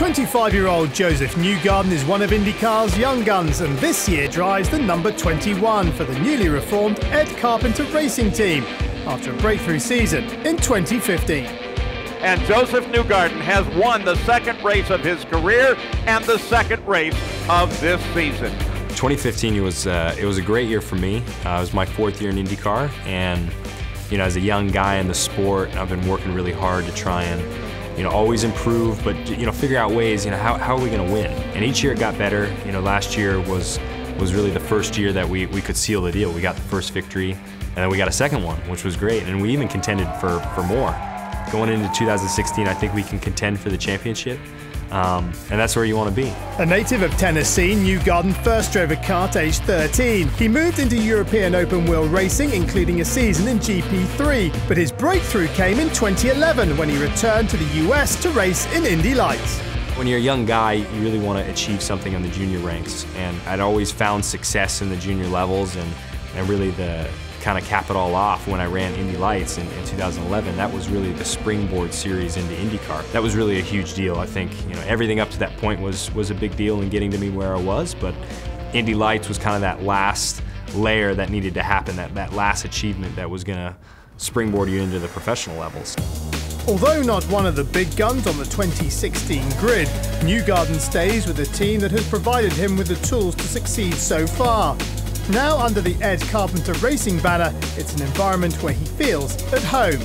25-year-old Josef Newgarden is one of IndyCar's young guns and this year drives the number 21 for the newly reformed Ed Carpenter Racing Team after a breakthrough season in 2015. And Josef Newgarden has won the second race of his career and the second race of this season. 2015 was uh, it was a great year for me. Uh, it was my fourth year in IndyCar, and you know, as a young guy in the sport, I've been working really hard to try and you know, always improve, but you know, figure out ways. You know, how, how are we going to win? And each year it got better. You know, last year was was really the first year that we we could seal the deal. We got the first victory, and then we got a second one, which was great. And we even contended for for more. Going into 2016, I think we can contend for the championship. Um, and that's where you want to be. A native of Tennessee, Newgarden first drove a kart age 13. He moved into European open wheel racing, including a season in GP3, but his breakthrough came in 2011 when he returned to the US to race in Indy Lights. When you're a young guy, you really want to achieve something on the junior ranks, and I'd always found success in the junior levels and, and really the kind of cap it all off when I ran Indy Lights in, in 2011. That was really the springboard series into IndyCar. That was really a huge deal. I think you know everything up to that point was was a big deal in getting to me where I was, but Indy Lights was kind of that last layer that needed to happen, that, that last achievement that was going to springboard you into the professional levels. Although not one of the big guns on the 2016 grid, Newgarden stays with a team that has provided him with the tools to succeed so far. Now under the Ed Carpenter Racing banner, it's an environment where he feels at home.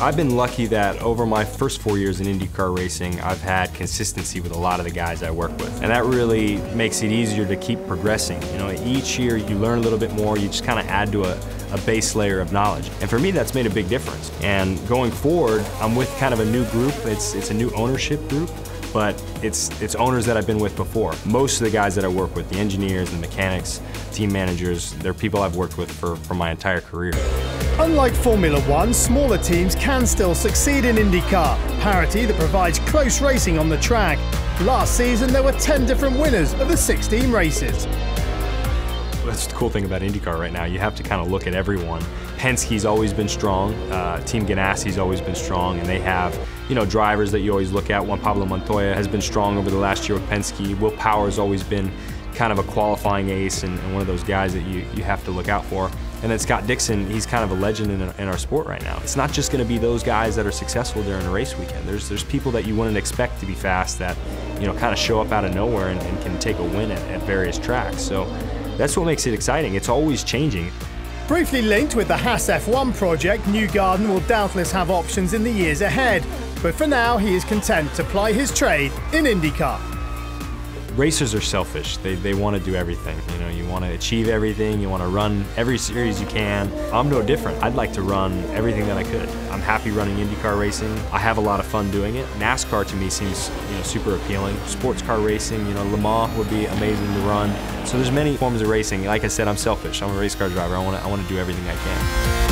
I've been lucky that over my first four years in IndyCar racing, I've had consistency with a lot of the guys I work with. And that really makes it easier to keep progressing. You know, each year you learn a little bit more, you just kind of add to a, a base layer of knowledge. And for me, that's made a big difference. And going forward, I'm with kind of a new group. It's, it's a new ownership group but it's, it's owners that I've been with before. Most of the guys that I work with, the engineers, the mechanics, team managers, they're people I've worked with for, for my entire career. Unlike Formula One, smaller teams can still succeed in IndyCar, parity that provides close racing on the track. Last season, there were 10 different winners of the 16 races. That's the cool thing about IndyCar right now. You have to kind of look at everyone. Penske's always been strong. Uh, Team Ganassi's always been strong, and they have, you know, drivers that you always look at. Juan Pablo Montoya has been strong over the last year with Penske. Will Power has always been kind of a qualifying ace and, and, one of those guys that you, you have to look out for. And then Scott Dixon, he's kind of a legend in, in our sport right now. It's not just going to be those guys that are successful during a race weekend. There's, there's people that you wouldn't expect to be fast that, you know, kind of show up out of nowhere and, and can take a win at, at various tracks. So that's what makes it exciting. It's always changing. Briefly linked with the Haas F1 project, Newgarden will doubtless have options in the years ahead. But for now, he is content to ply his trade in IndyCar racers are selfish. They, they want to do everything. You know, you want to achieve everything. You want to run every series you can. I'm no different. I'd like to run everything that I could. I'm happy running IndyCar racing. I have a lot of fun doing it. NASCAR to me seems you know super appealing. Sports car racing, you know, Le Mans would be amazing to run. So there's many forms of racing. Like I said, I'm selfish. I'm a race car driver. I want to I want to do everything I can.